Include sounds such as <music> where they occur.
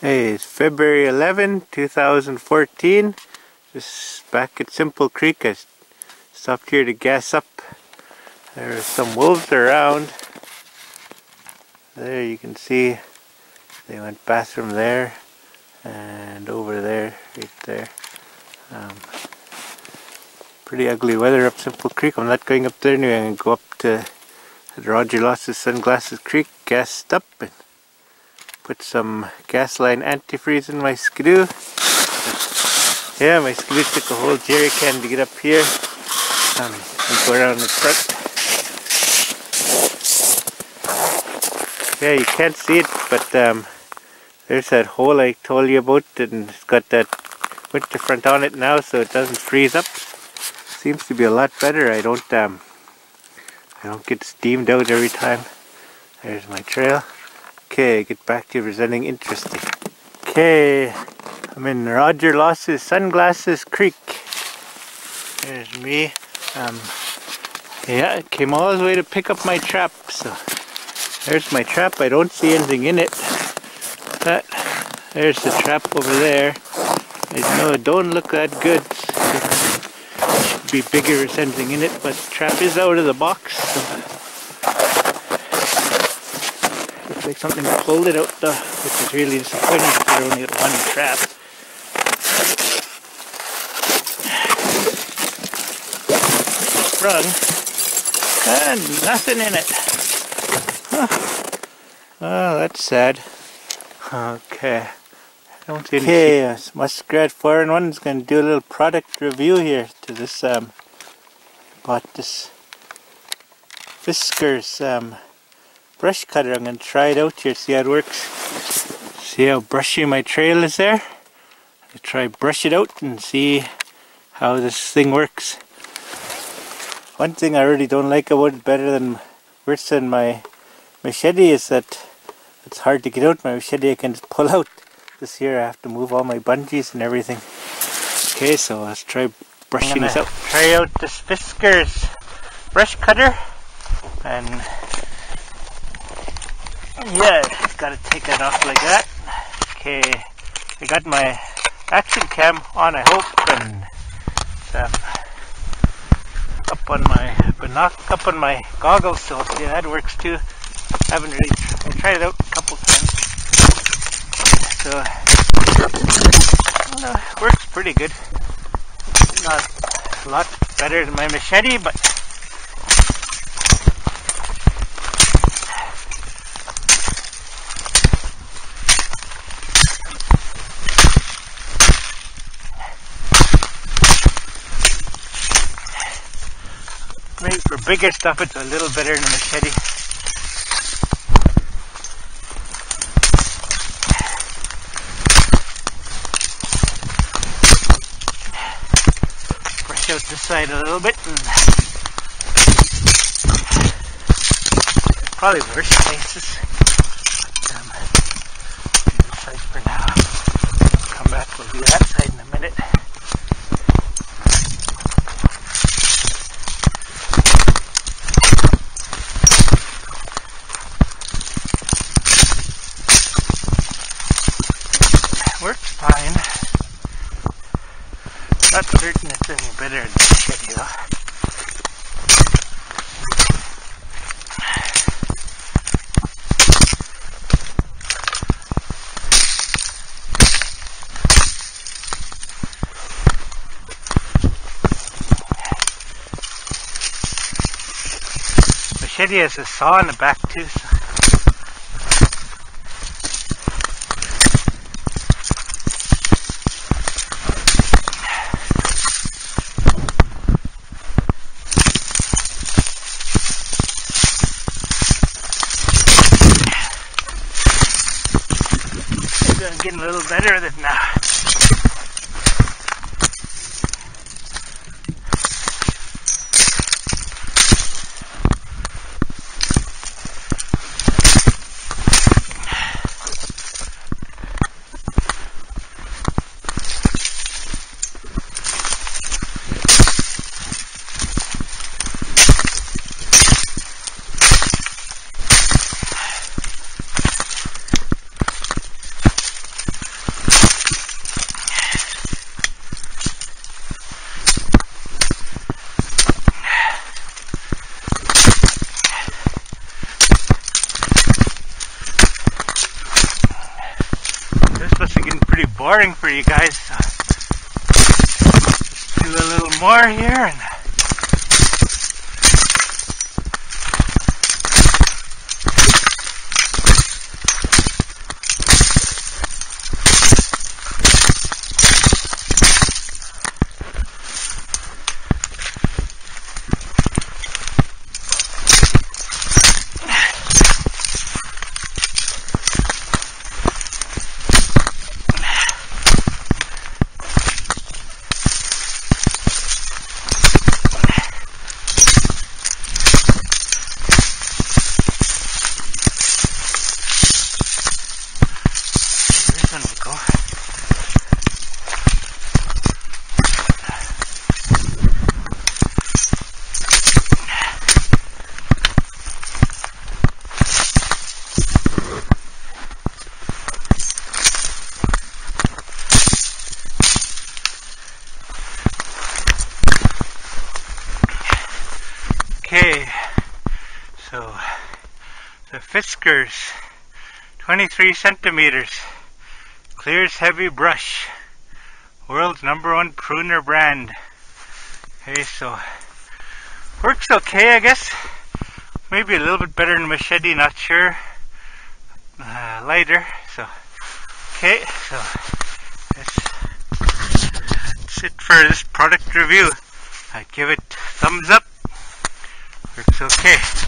Hey, it's February 11, 2014. Just back at Simple Creek. I stopped here to gas up. There are some wolves around. There you can see they went bathroom there and over there, right there. Um, pretty ugly weather up Simple Creek. I'm not going up there anyway. I'm going to go up to Roger Loss's Sunglasses Creek, gassed up and put some Gasline antifreeze in my skidoo. Yeah, my skidoo took a whole jerry can to get up here um, and go around the front. Yeah, you can't see it, but um, there's that hole I told you about and it's got that winter front on it now so it doesn't freeze up. Seems to be a lot better. I don't um, I don't get steamed out every time. There's my trail. Okay, get back to presenting interesting. Okay, I'm in Roger Loss's Sunglasses Creek. There's me. Um, yeah, came all the way to pick up my trap. So there's my trap. I don't see anything in it. But there's the trap over there. I know it don't look that good. It Should be bigger or something in it, but trap is out of the box. So like something pulled it out though, which is really disappointing because I only got one trap. Sprung and nothing in it. Huh. Oh, that's sad. Okay. I don't see any. Okay, uh, Muskrat411 is going to do a little product review here to this. Um, bought this Fiskars um, brush cutter. I'm going to try it out here, see how it works. See how brushy my trail is there? I'll try brush it out and see how this thing works. One thing I really don't like about it better than worse than my machete is that it's hard to get out my machete. I can just pull <laughs> out. This here I have to move all my bungees and everything. Okay, so let's try brushing this out. Try out this Fiskars brush cutter and yeah, gotta take it off like that. Okay, I got my action cam on, I hope, and um, up on my binoc up on my goggles, so yeah, that works too. I haven't really I tried it out a couple times, so know, works pretty good. Not a lot better than my machete, but Maybe for bigger stuff it's a little better than a machete. Brush out this side a little bit probably worse places. Um, for now. Come back, we'll do that side in a minute. works fine. Not certain any better than the video. Machete has a saw in the back too. So getting a little better than now. Boring for you guys. So do a little more here and Okay, so the Fiskars, 23 centimeters, clears heavy brush, world's number one pruner brand. Okay, so works okay, I guess. Maybe a little bit better than machete, not sure. Uh, lighter, so okay, so that's, that's it for this product review. I give it thumbs up. It's okay.